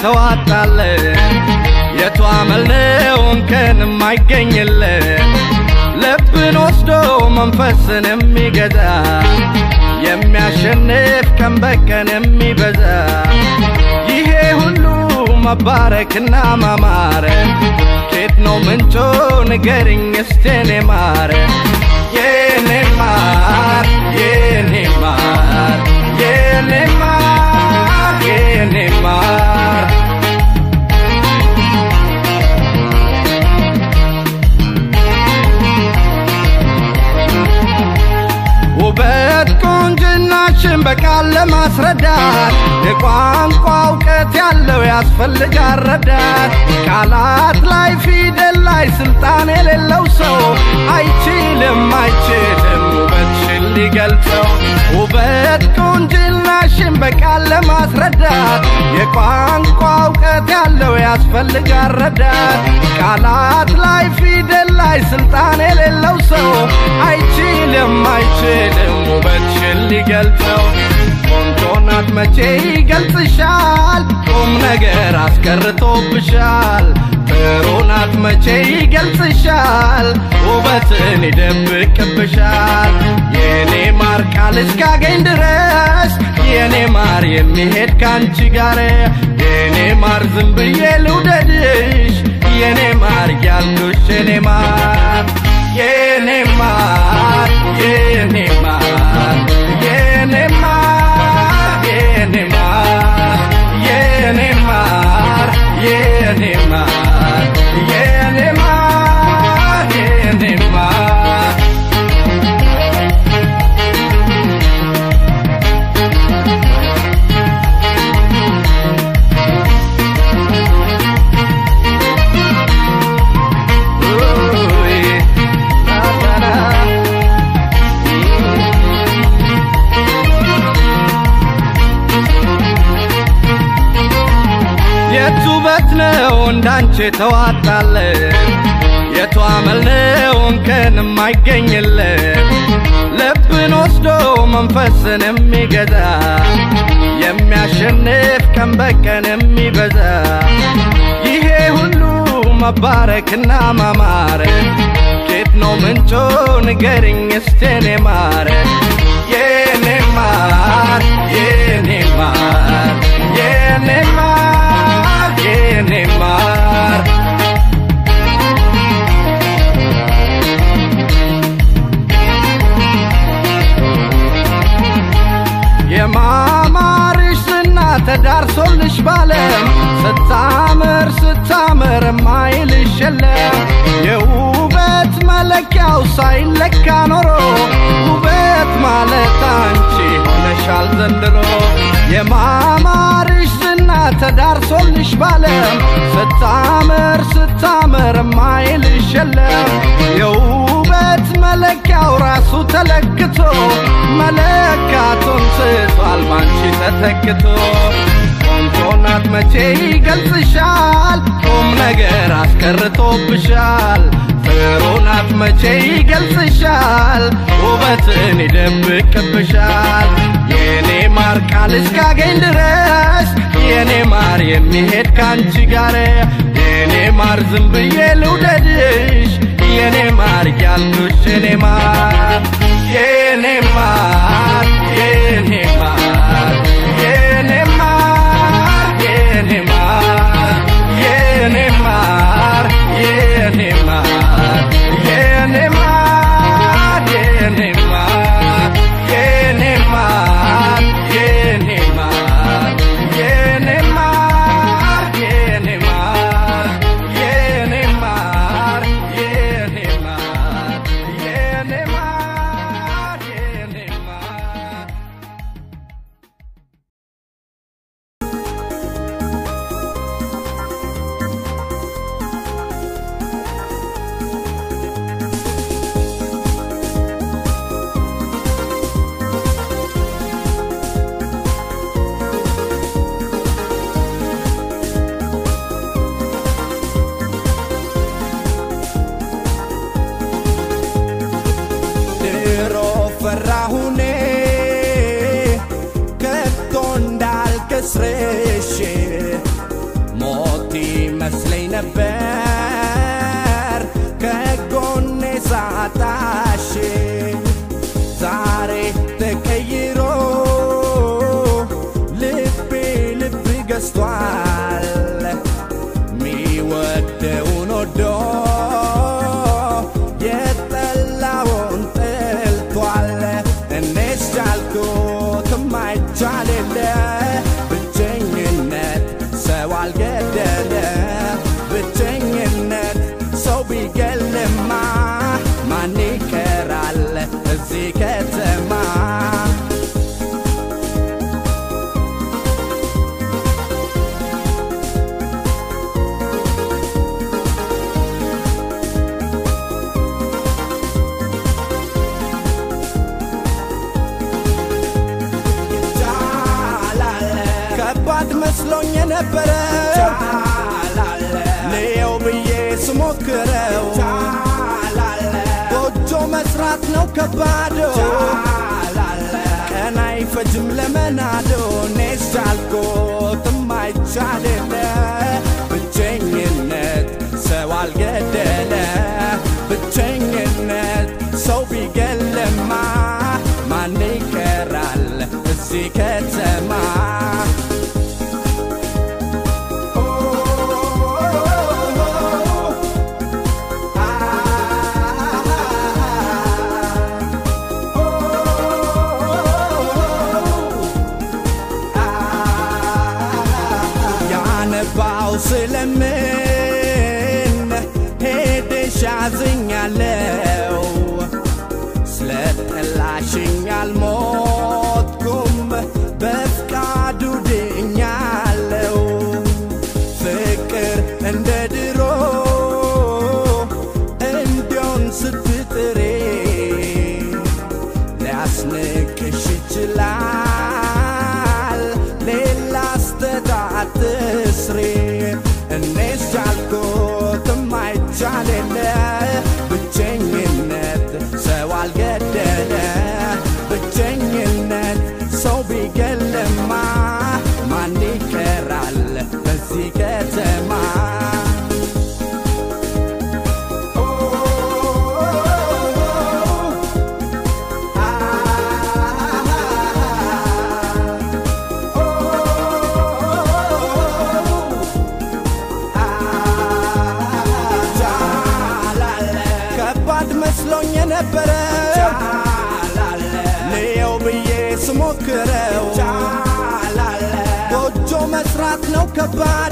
ተዋጣለ የቷ መልነው እንከን የማይገኝለ ልብን ወስዶ መንፈስን የሚገዛ የሚያሸንፍ ቀን በቀን የሚበዛ ይሄ ሁሉ መባረክና ማማረ ኬት ነው ምንጮ ንገርኝ እስቴኔ ማረ የኔ ማር የኔ ማር የኔ ማር የኔ ማር ውበት ቁንጅናችን በቃል ለማስረዳት የቋንቋ እውቀት ያለው ያስፈልጋል ረዳት። ቃላት ላይ ፊደል ላይ ስልጣን የሌለው ሰው አይችልም አይችልም ውበትሽን ሊገልጸው። ውበት ቁንጅናሽን በቃል ለማስረዳት የቋንቋ እውቀት ያለው ያስፈልጋል ረዳት። ቃላት ላይ ፊደል ላይ ስልጣን የሌለው ሰው አይችልም አይችልም ውበትሽን ሊገልጸው። ናት መቼ ይገልጽሻል፣ ቁም ነገር አስቀርቶብሻል። ጥሩ ናት መቼ ይገልጽሻል፣ ውበትን ይደብቅብሻል። የኔ ማር ቃል እስካገኝ ድረስ የኔ ማር የሚሄድ ካንቺ ጋር። የኔ ማር ዝም ብዬ ልውደድሽ። የኔ ማር ያልኩሽ የኔ ማር የኔ ማር የኔ ማር እንዳንቺ ተዋጣለ የቱ አመል ነው እንከን ልብን ወስዶ መንፈስን የሚገዛ የሚያሸንፍ ቀን በቀን የሚበዛ። ይሄ ሁሉ መባረክና ማማረ ኬት ነው ምንጮ ንገርኝ እስቴኔ ማረ የኔ ማር የኔ ማር የኔ ማር ማር የማማርሽ ዝና ተዳርሶልሽ ባለም ስታምር ስታምር ማይልሽ የለም። የውበት መለኪያው ሳይለካ ኖሮ ውበት ማለት አንቺ ሆነሻል ዘንድሮ። የማማርሽ ዝና ተዳርሶልሽ ባለም ስታምር ስታምር ማይልሽ የለም። የውበት መለኪያው ራሱ ተለክቶ መለካቱን ስቷል ባንቺ ተተክቶ። ቆንጆ ናት መቼ ይገልጽሻል? ቁም ነገር አስቀርቶብሻል። ጥሩ ናት መቼ ይገልጽሻል? ውበትን ይደብቅብሻል። የኔ ማር ቃል እስካገኝ ድረስ የኔ ማር የሚሄድ ካንቺ ጋር የኔ ማር ዝም ብዬ ልውደድሽ። የኔ ማር ያልኩሽ የኔ ማር የኔ ማር ተመልሼ ሞት ይመስለኝ ነበር ከጎኔ ሳጣ acabado. ነው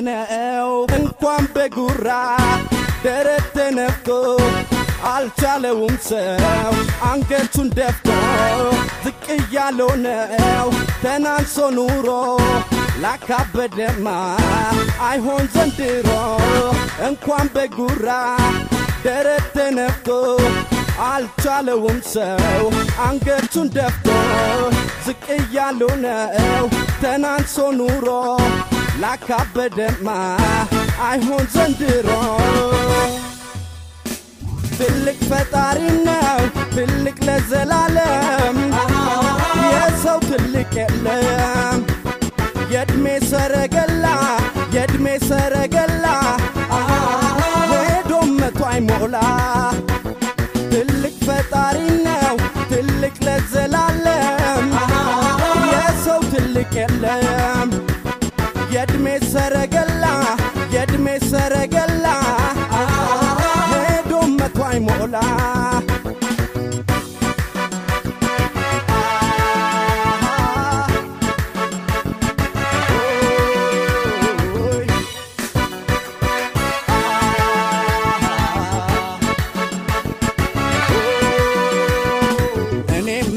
ነው እንኳን በጉራ ደረት ተነፍቶ አልቻለውም ሰው። አንገቱን ደፍቶ ዝቅ እያለው ነው ተናንሶ ኑሮ ላካበደማ አይሆን ዘንድሮ። እንኳን በጉራ ደረት ተነፍቶ አልቻለውም ሰው። አንገቱን ደፍቶ ዝቅ እያሉ ነው ተናንሶ ኑሮ ላካበደማ አይሆን ዘንድሮ። ትልቅ ፈጣሪ ነው ትልቅ ለዘላለም። የሰው ትልቅ የለም። የእድሜ ሰረገላ የእድሜ ሰረገላ። ሄዶም መቶ አይሞላ። ትልቅ ፈጣሪ ነው ትልቅ ለዘላለም። የሰው ትልቅ የለም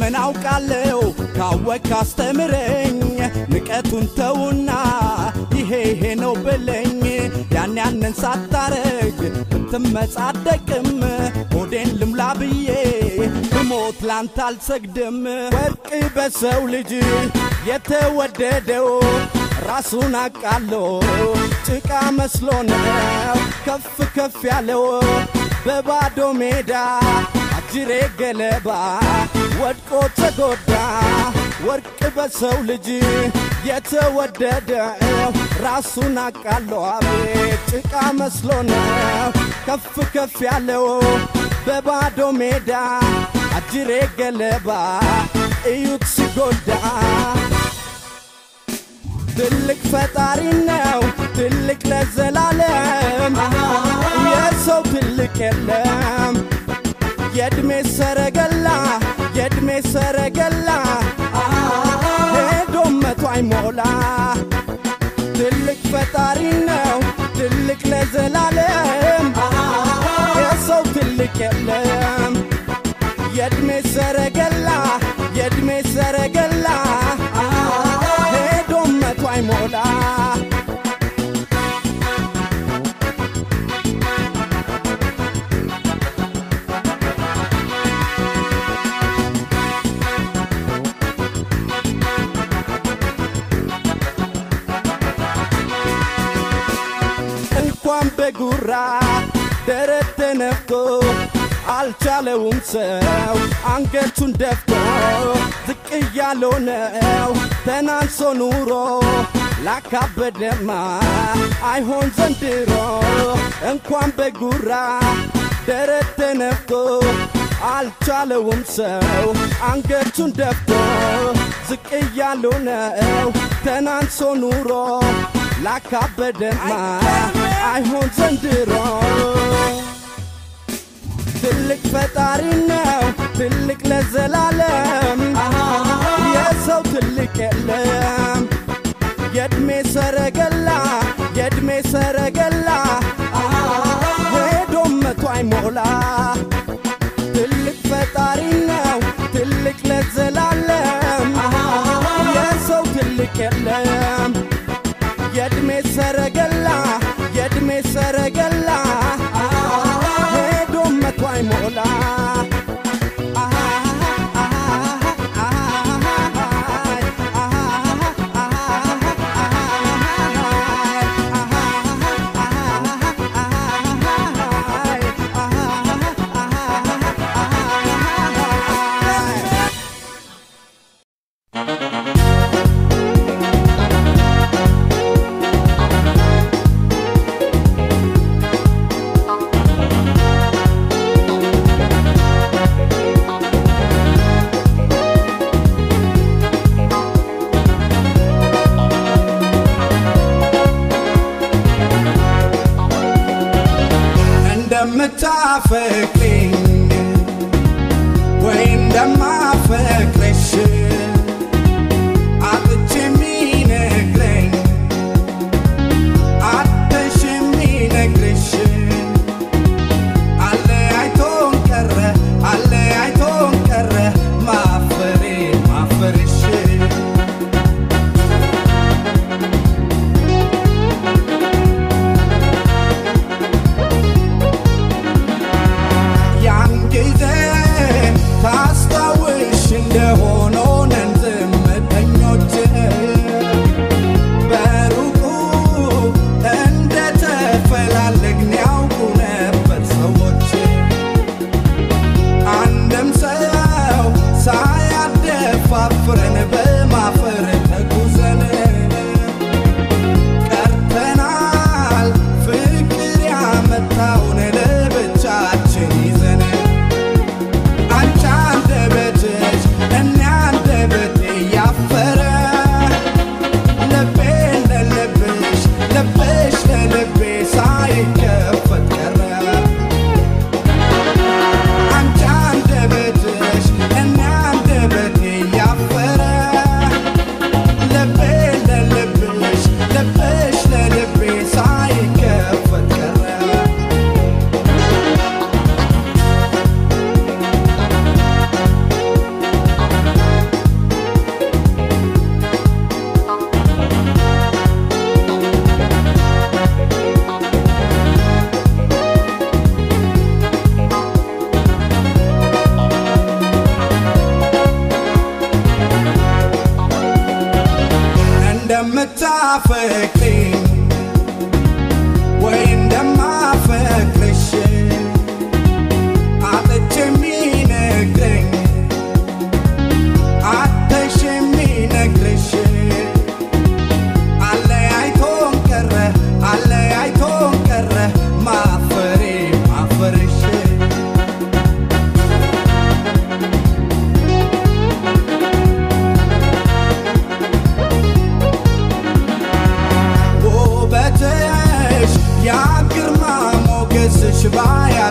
ምን አውቃለሁ? ካወቅ አስተምረኝ ንቀቱን ተውና ይሄ ይሄ ነው ብለኝ። ያን ያንን ሳታረግ ብትመጻደቅም ሆዴን ልምላ ብዬ ብሞት ላንተ አልሰግድም። ወርቅ በሰው ልጅ የተወደደው ራሱን አቃሎ ጭቃ መስሎ ነው ከፍ ከፍ ያለው። በባዶ ሜዳ አጅሬ ገለባ ወድቆ ተጎዳ። ወርቅ በሰው ልጅ የተወደደው ራሱን አቃሎ አቤት! ጭቃ መስሎ ነው ከፍ ከፍ ያለው በባዶ ሜዳ አጅሬ ገለባ እዩት ሲጎዳ። ትልቅ ፈጣሪ ነው ትልቅ ለዘላለም። የሰው ትልቅ የለም። የእድሜ ሰረገላ የእድሜ ሰረገላ። ሄዶም መቶ አይሞላ። ትልቅ ፈጣሪ ነው ትልቅ ለዘላለም ትልቅ የለም። የእድሜ ሰረገላ የእድሜ ሰረገላ። ሄዶም መቶ አይሞላ። እንኳን በጉራ ደረት ተነፍቶ አልቻለውም ሰው። አንገቱን ደፍቶ ዝቅ እያለው ነው። ተናንሶ ኑሮ ላካበደማ አይሆን ዘንድሮ። እንኳን በጉራ ደረት ተነፍቶ አልቻለውም ሰው። አንገቱን ደፍቶ ዝቅ እያሉ ነው። ተናንሶ ኑሮ ላካበደማ አይሆን ዘንድሮ። ትልቅ ፈጣሪ ነው ትልቅ ለዘላለም። የሰው ትልቅ የለም። የእድሜ ሰረገላ የእድሜ ሰረገላ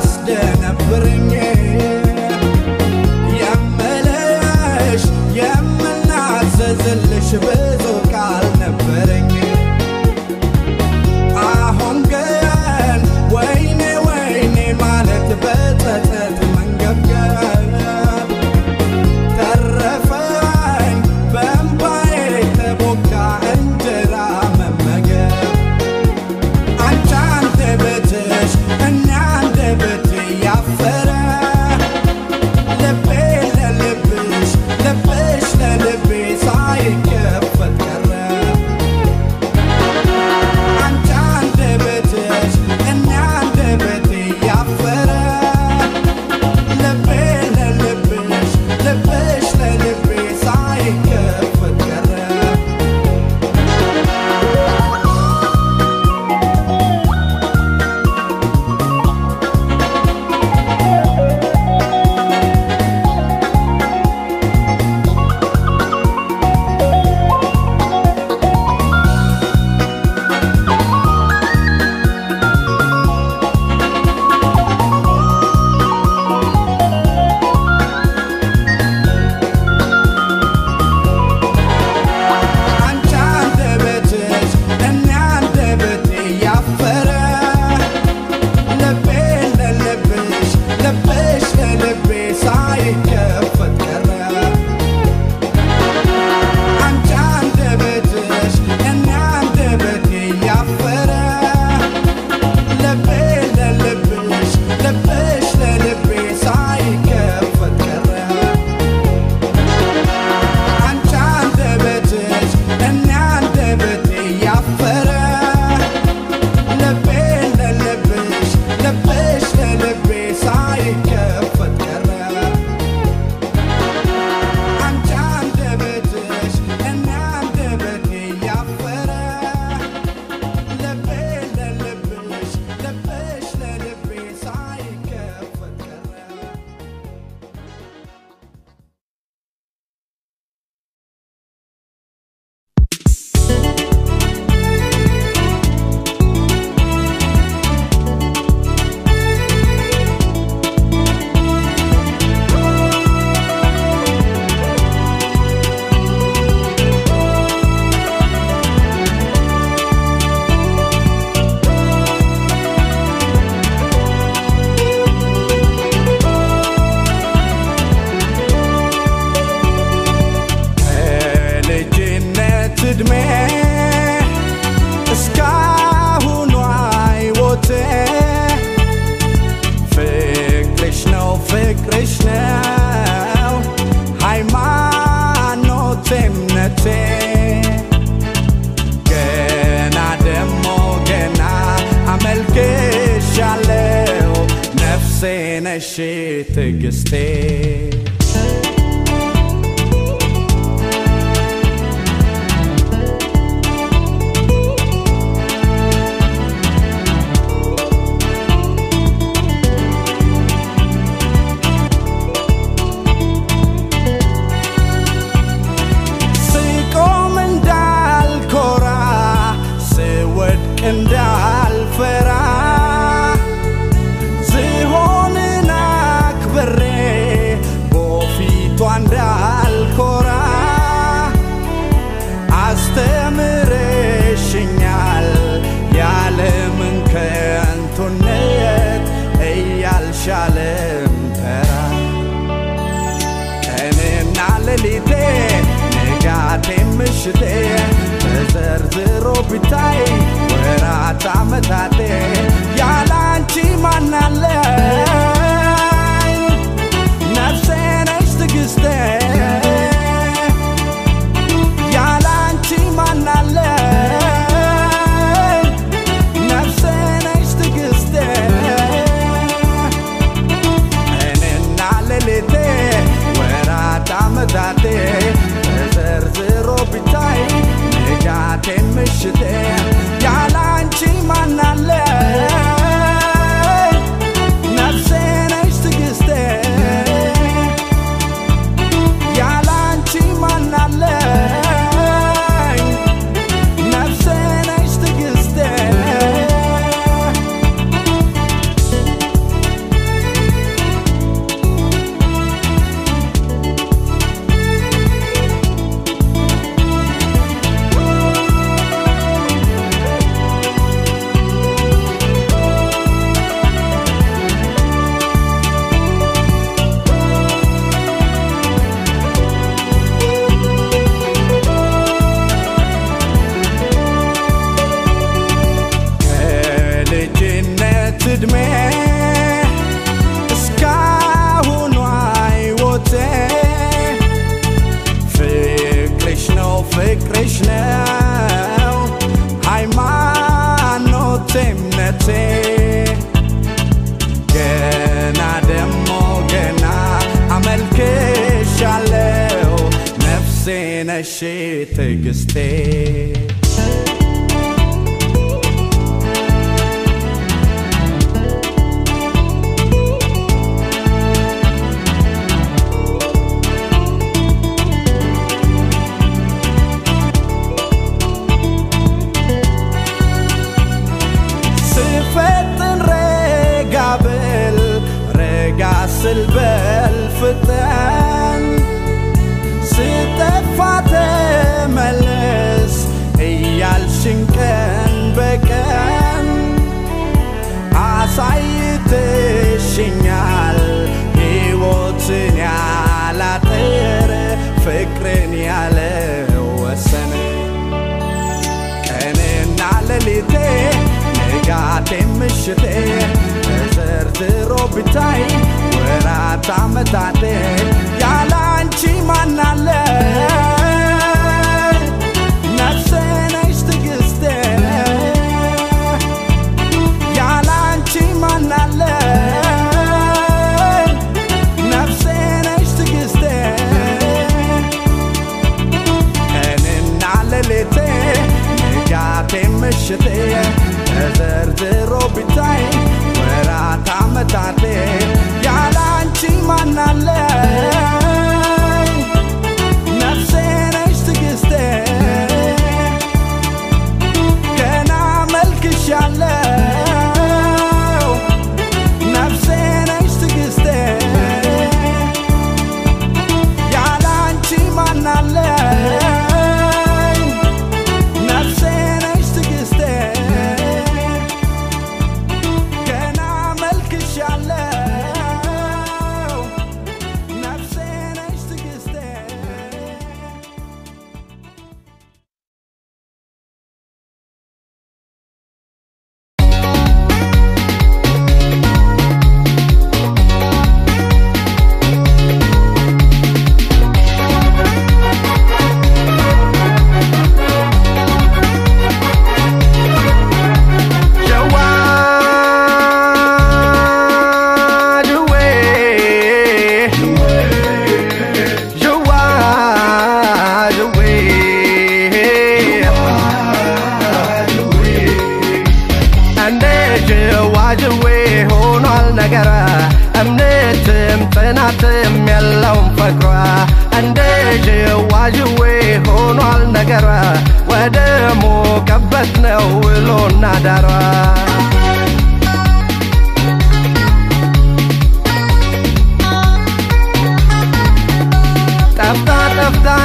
ባያስደነብርኝ የምልሽ የምናዘዝልሽ ብዙ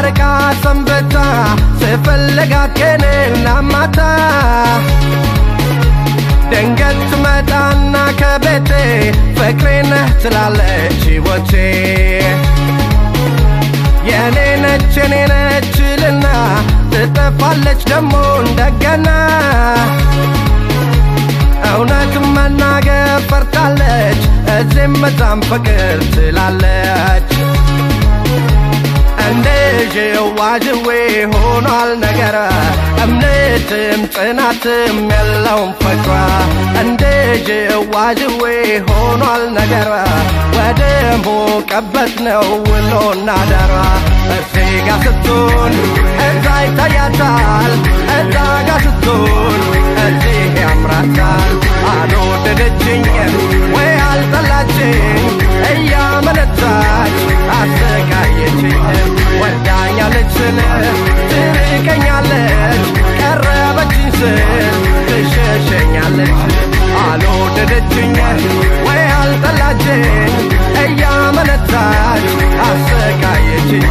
ርቃ ሰንበታ ስፈልጋት ቀንና ማታ ድንገት ትመጣና ከቤቴ ፍቅሬ ነህ ትላለች ሕይወቴ የኔ ነች የኔ ነች ልና ትጠፋለች ደሞ እንደገና። እውነት መናገር ፈርታለች እዚህም በጣም ፍቅር ትላለች እንደ ዥዋዥዌ ሆኗል ነገረ እምነትም ጽናትም የለውም ፍቅሯ እንደ ዥዋዥዌ ሆኗል ነገረ ወደ ሞቀበት ነው ውሎና ዳሯ እዚህ ጋ ስትሆን እዛ ይታያታል እዛ ጋ ስትሆን እዚህ ያምራታል አልወደደችኝ ወይ አልጠላችኝ? እያመነታች አሰቃየችኝ ወዳኛለች ስል ትርቀኛለች ቀረበችኝ ስል ትሸሸኛለች አልወደደችኝ ወይ አልጠላችኝ? እያመነታች አሰቃየችኝ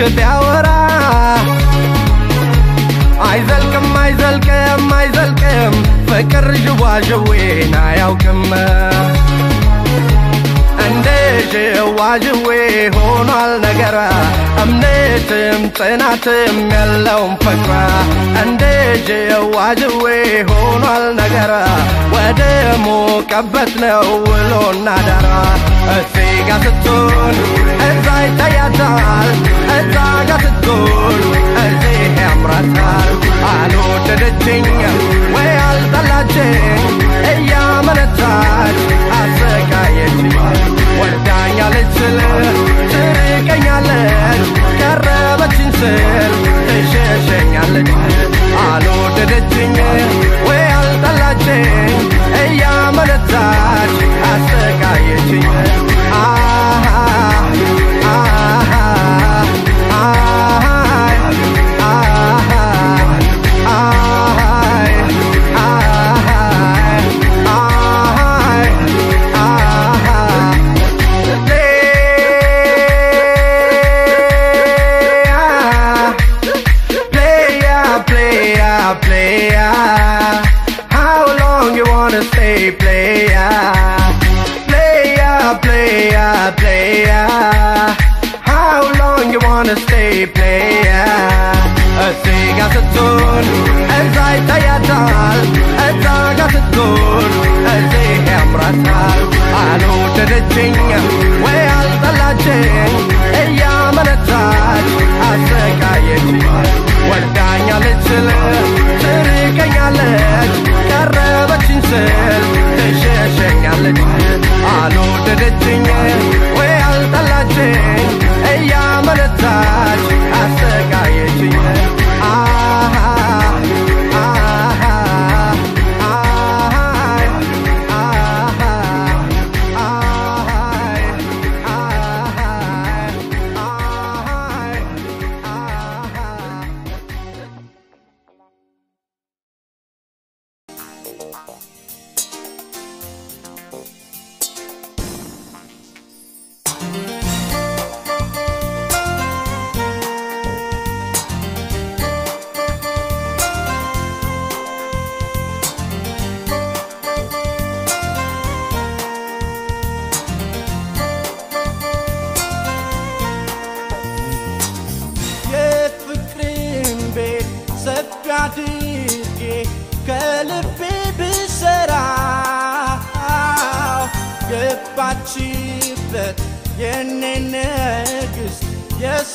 about ዥዋዥዌ ሆኗል ነገሯ። እምነትም ጽናትም የለውም ፍቅሯ። እንደ ዥዋዥዌ ሆኗል ነገሯ። ወደ ሞቀበት ነው ውሎና ዳሯ። እዚህ ጋ ስትሆን እዛ ይታያታል። እዛ ጋ ስትሆን እዚህ ያምራታል። አልወደደችኝ ወይ አልጠላችኝ? እያመነታች አሰቃየችኝ ወዳኛለች ስል ትርቀኛለች ቀረበችኝ ስል ትሸሸኛለች አልወደደችኝ ወይ አልጠላችኝ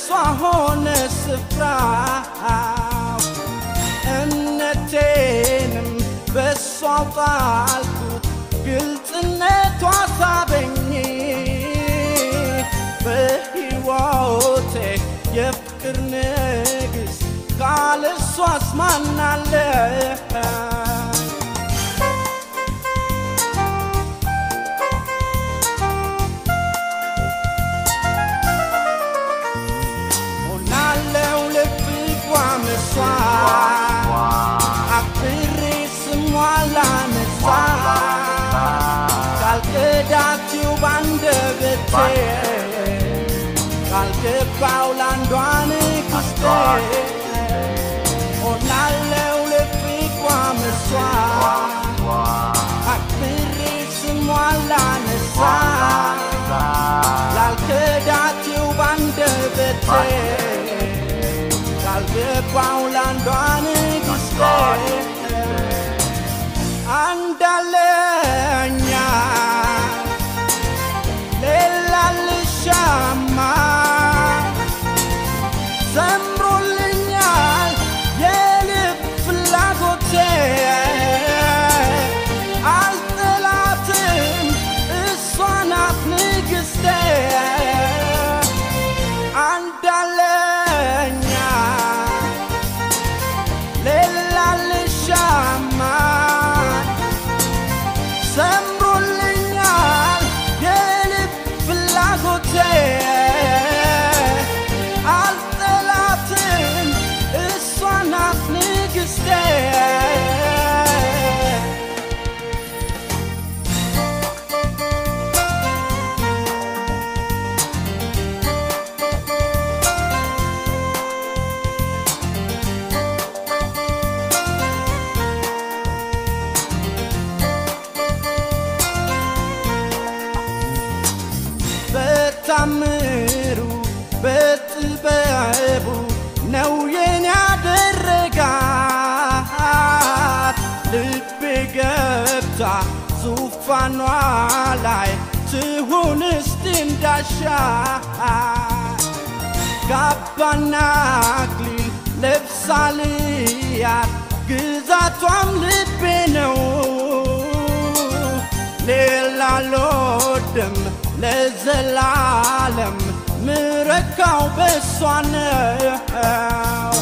የእሷ ሆነ ስፍራው እምነቴንም በእሷ ጣልኩት ግልጽነቷ ሳበኝ። በሕይወቴ የፍቅር ንግሥት ካለ እሷ calde paulandoane câste Ornaleule fricoame soa Ac piris în moalane sa Lalcă datiu bandă vete Calde paulandoane câste Andale ለዘላለም ምረካው በሷ ነው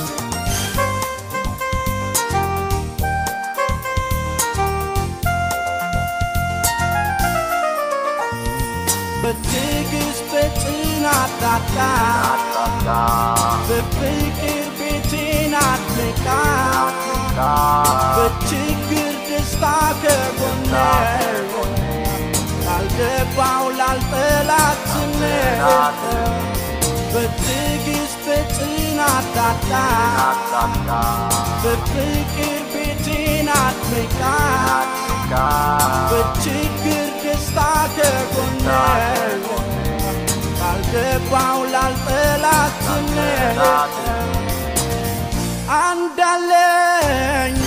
በትዕግስት በጽናት ታታ በፍቅር ቤቴን አድምቃ በችግር ደስታ ከጎኔ ላልጠላትነት በትዕግስት በጽናት ታታ በፍቅር ቤቴን አድምቃ በችግር ደስታ ከጎኔ ላልገባው ላልጠላትነት አንዳለኛ ሌላ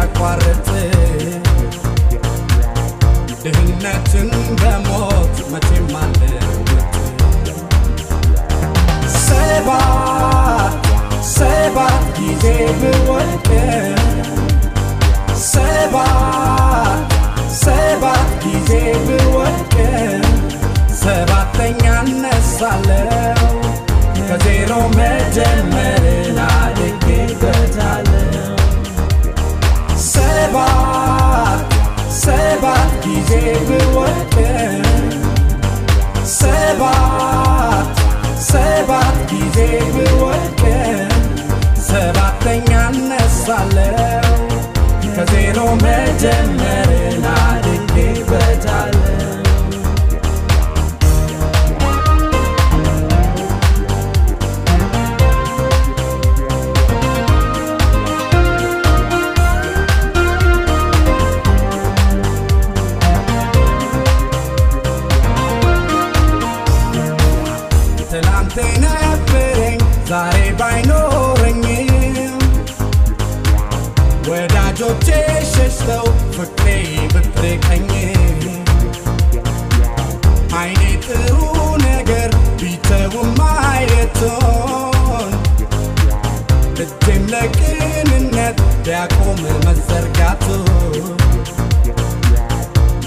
ቢያቋርጥ ድህነትን በሞት መቼም አልለወጥ ሰባት ሰባት ጊዜ ሰባተኛ እነሳለሁ ከዜሮ መጀመርን ሰባት ሰባት ጊዜ ብወድቅ ሰባት ጊዜ ብወድቅ ሰባተኛ እነሳለሁ ከዜሮ መጀመርን አድጌበታለሁ ለቅንነት ቢያቆም መዘርጋቱ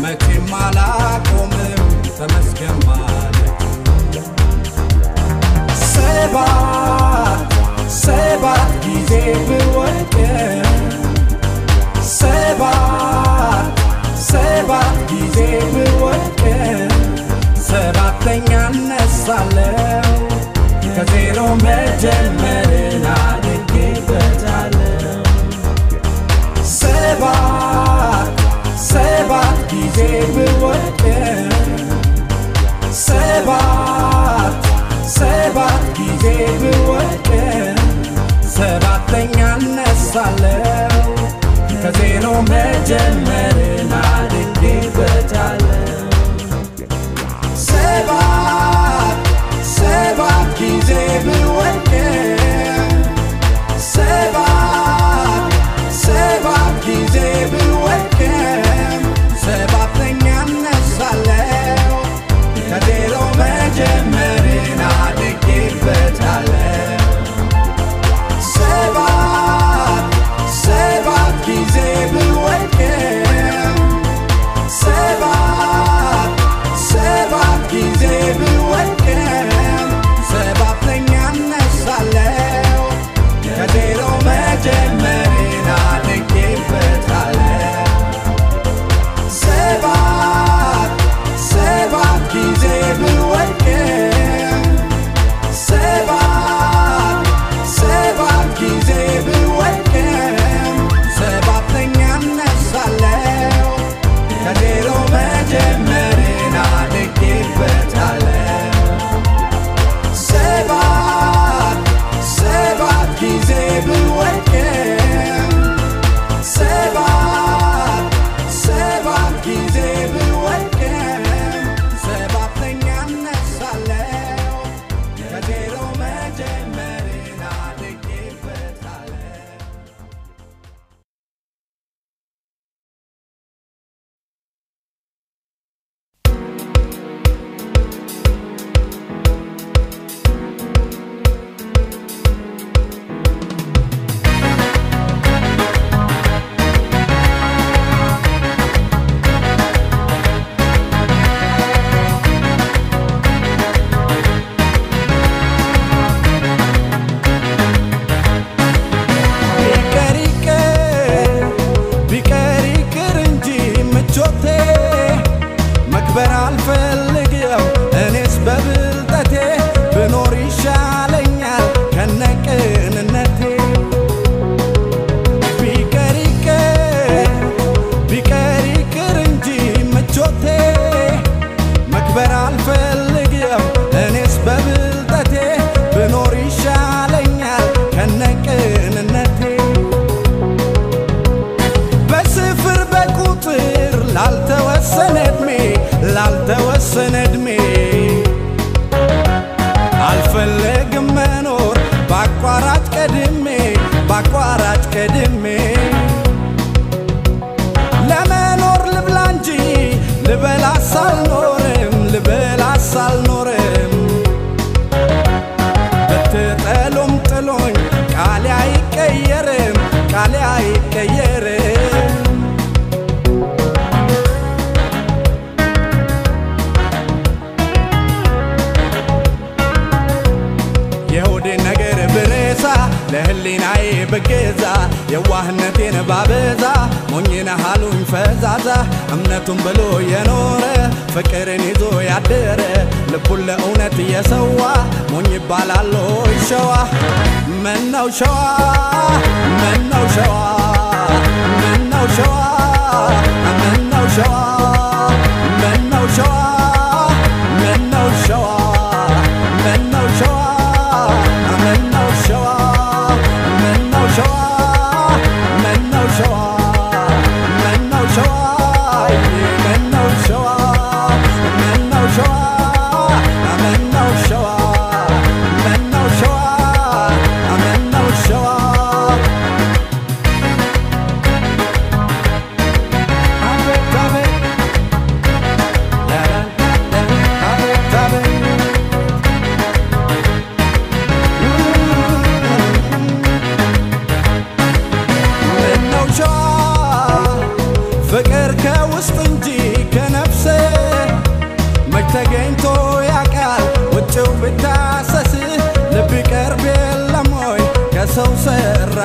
መቼም አላቆምም ተመስገን ማለት። ሰባት ሰባት ጊዜ ብወድቅ ሰባት ሰባት ጊዜ ብወድቅ ሰባተኛ እነሳለሁ ከዜሮ መጀመርን ጊዜ ብወድቅ ሰባተኛ እነሳለሁ ከዜሮ መጀመር አቋራጭ ከድሜ የዋህነቴን ባበዛ ሞኝነ አሉኝ ፈዛዛ እምነቱን ብሎ የኖረ ፍቅርን ይዞ ያደረ ልቡን ለእውነት የሰዋ ሞኝ ይባላል ሸዋ ምነው ሸዋ ምነው ሸዋ ምነው ሸዋ ምነው ሸዋ ምነው ሸዋ ምነው ሸዋ ምነው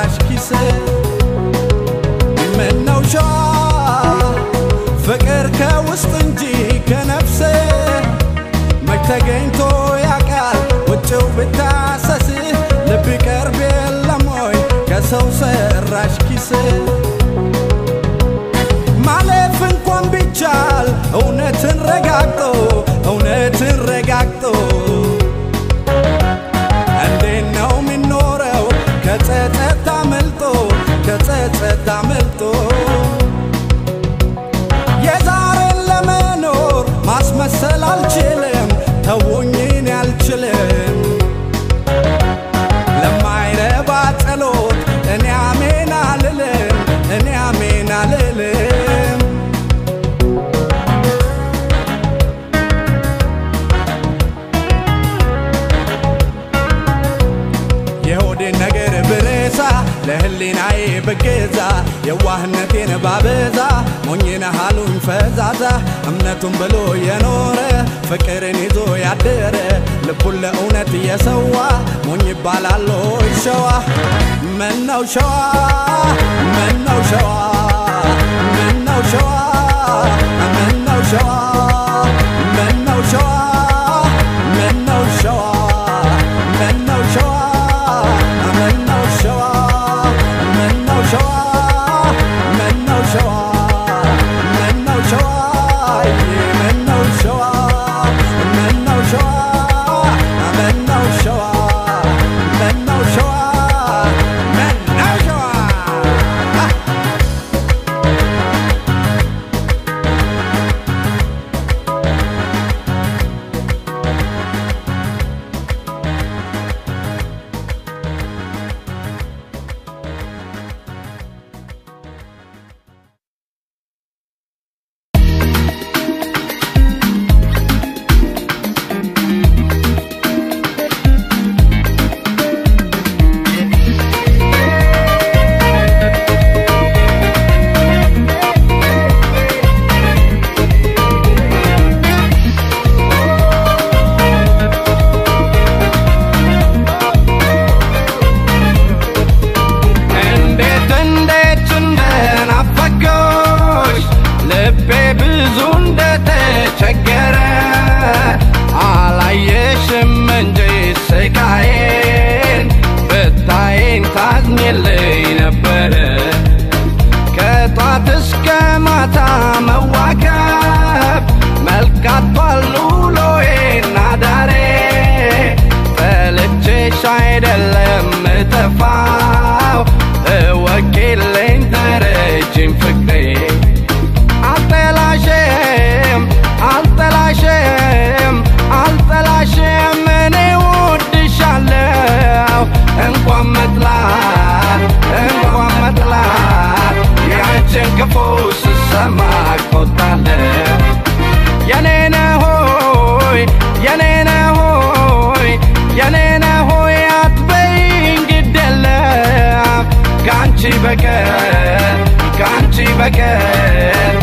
ከገባሽ ኪሴ ይመናው ፍቅር ከውስጥ እንጂ ከነፍሴ መች ተገኝቶ ያቃል ውጭው ብታሰስ ልብ ቀርብ የለም ወይ? ከሰው ሰራሽ ኪሴ ማለፍ እንኳን ቢቻል እውነትን ረጋግ የዋህነቴን ባበዛ ሞኝነህ አሉኝ ፈዛዛ እምነቱን ብሎ የኖረ ፍቅርን ይዞ ያደረ ልቡን ለእውነት የሰዋ ሞኝ ይባላል ሸዋ መነው ሸዋ መነው ሸዋ መነው ሸዋ መነው ሸዋ መነው ሸዋ በቀር ከአንቺ በቀር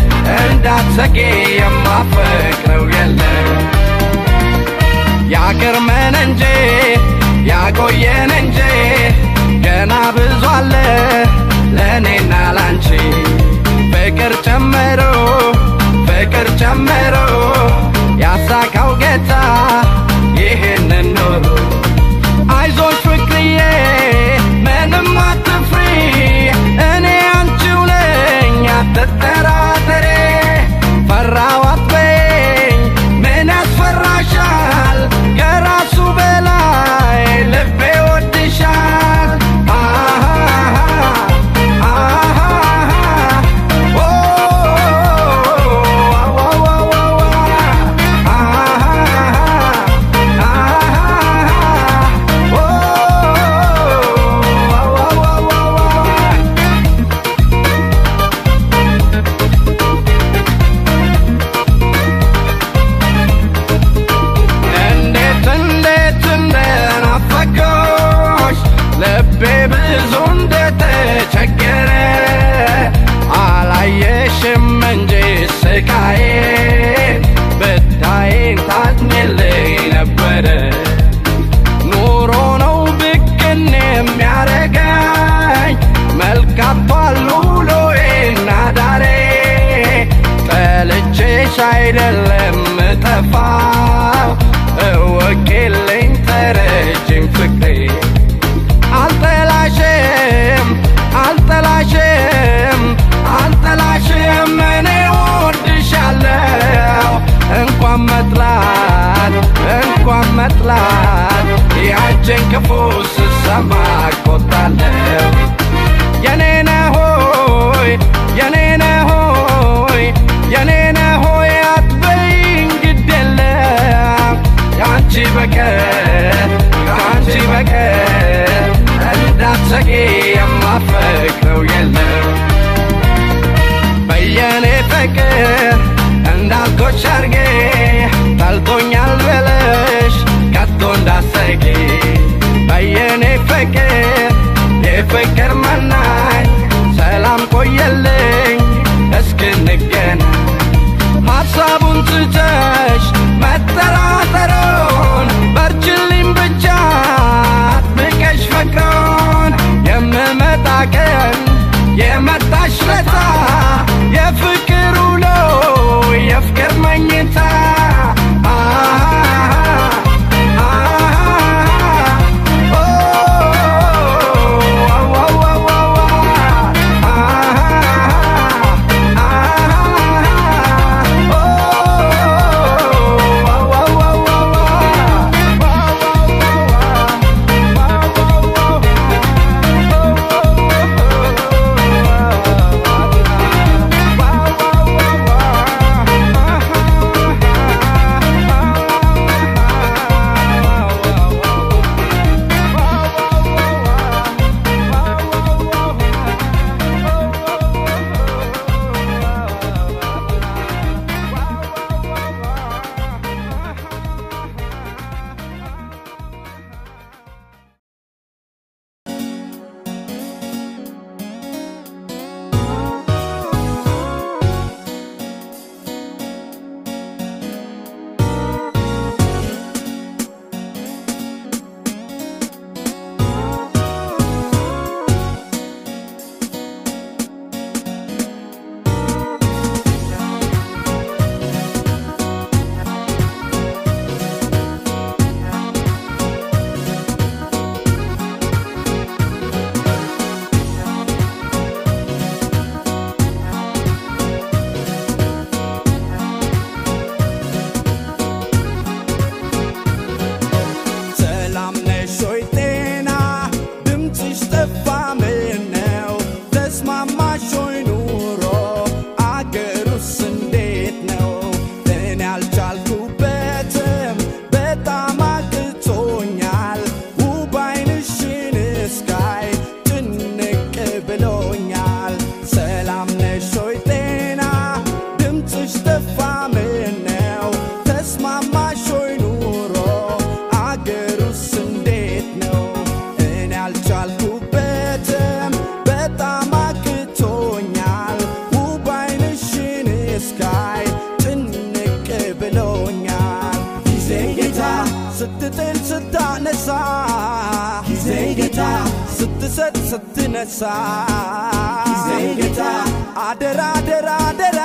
እንዳትሰጌ የማፈቅረው የለም። ያቅርመን እንጂ ያቆየን እንጂ ገና ብዙ አለ ለእኔና ላንቺ። ፍቅር ጨመሮ ፍቅር ጨመሮ ያሳካው ጌታ ይህንን ኑሮ። አይዞ ጭንቅፉ ስሰማ ቆጣለው የኔነ ሆይ የኔነ ሆይ የኔነ ሆይ አትበይኝ ግደለ ከአንቺ በቀር ከአንቺ በቀር እንዳትሰቂ የማፈቅረው የለው በየኔ ፍቅር እንዳልኮች አርጌ አድርጊ በየኔ ፍቅር የፍቅር መናኝ ሰላም ቆየልኝ እስክንገና ሀሳቡን ትተሽ መጠራ አደራ አደራ አደራ።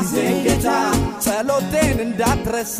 ጊዜ ጌታ። ጸሎቴን እንዳትረሳ